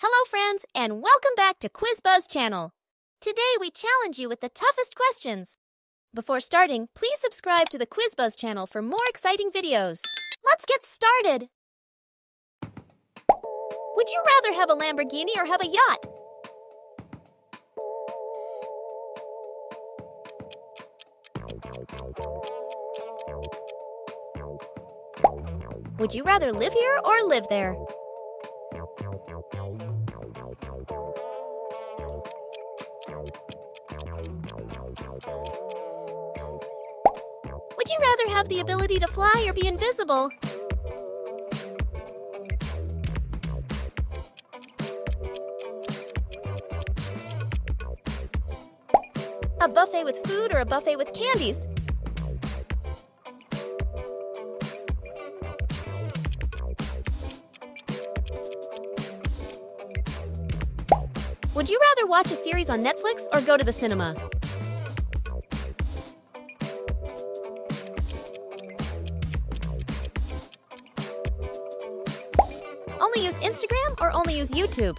Hello, friends, and welcome back to Quiz Buzz channel. Today we challenge you with the toughest questions. Before starting, please subscribe to the Quiz Buzz channel for more exciting videos. Let's get started. Would you rather have a Lamborghini or have a yacht? Would you rather live here or live there? Would you rather have the ability to fly or be invisible? A buffet with food or a buffet with candies? Would you rather watch a series on Netflix or go to the cinema? Instagram or only use YouTube?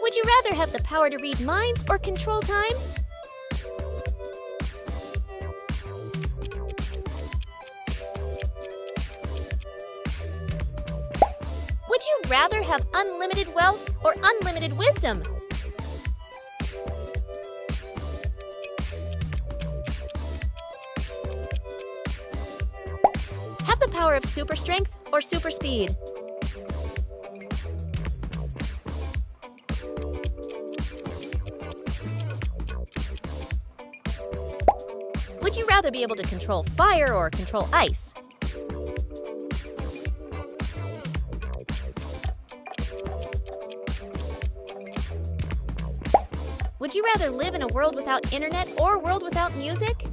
Would you rather have the power to read minds or control time? Would you rather have unlimited wealth or unlimited wisdom? Power of super strength or super speed? Would you rather be able to control fire or control ice? Would you rather live in a world without internet or world without music?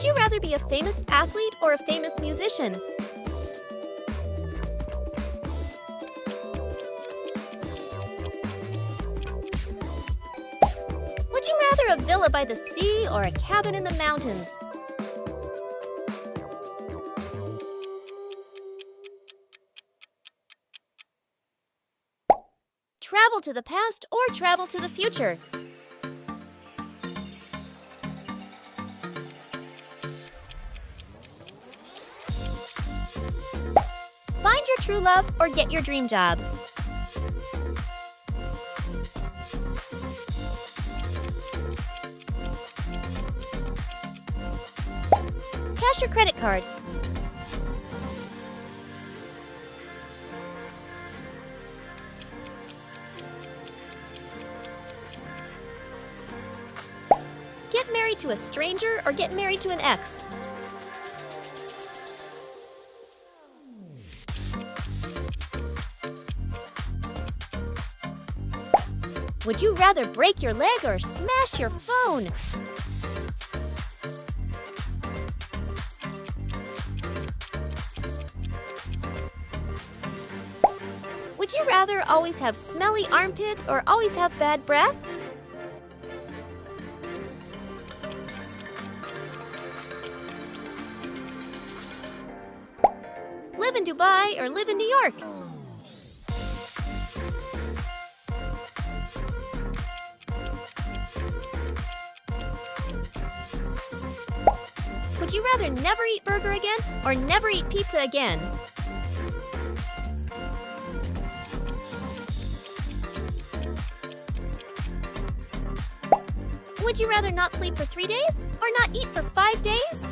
Would you rather be a famous athlete or a famous musician? Would you rather a villa by the sea or a cabin in the mountains? Travel to the past or travel to the future? Your true love or get your dream job. Cash your credit card. Get married to a stranger or get married to an ex? Would you rather break your leg or smash your phone? Would you rather always have smelly armpit or always have bad breath? Live in Dubai or live in New York? Would you rather never eat burger again or never eat pizza again? Would you rather not sleep for three days or not eat for five days?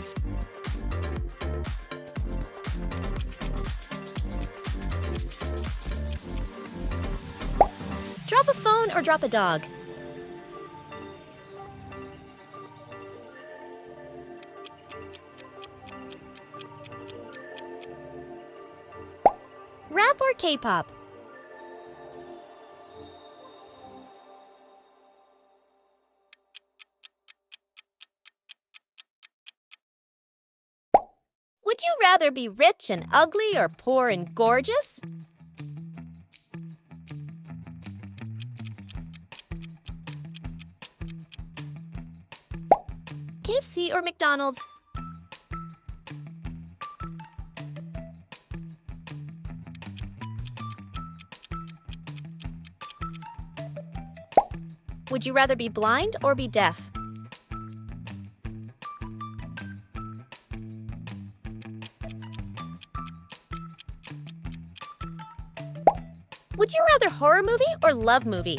Drop a phone or drop a dog? rap or K-pop? Would you rather be rich and ugly or poor and gorgeous? KFC or McDonald's? Would you rather be blind or be deaf? Would you rather horror movie or love movie?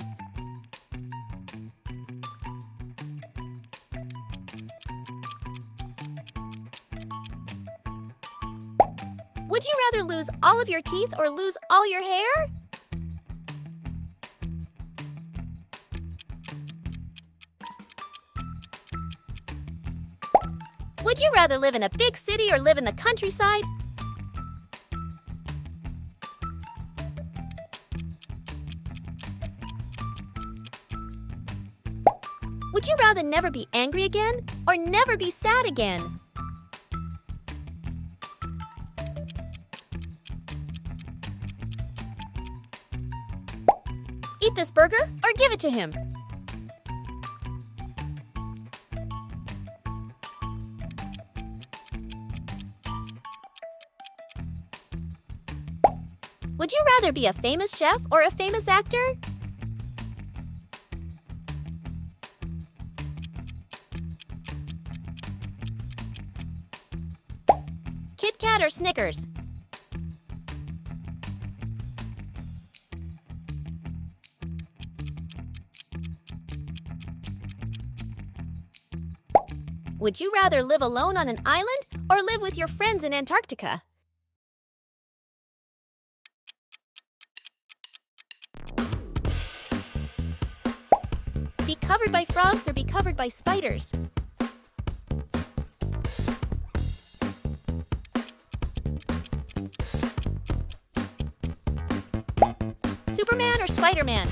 Would you rather lose all of your teeth or lose all your hair? Would you rather live in a big city or live in the countryside? Would you rather never be angry again or never be sad again? Eat this burger or give it to him. Would you rather be a famous chef or a famous actor? Kit Kat or Snickers? Would you rather live alone on an island or live with your friends in Antarctica? Be covered by frogs or be covered by spiders? Superman or Spider Man?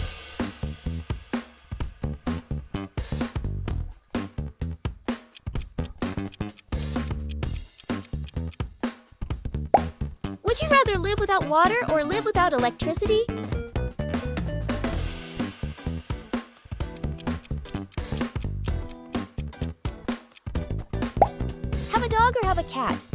Would you rather live without water or live without electricity? Have a cat?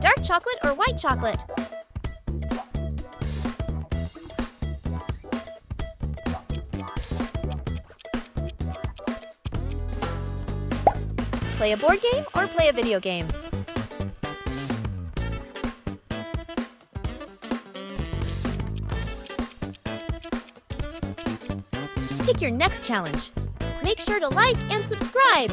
Dark chocolate or white chocolate? Play a board game or play a video game? Your next challenge. Make sure to like and subscribe.